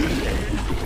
Yeah.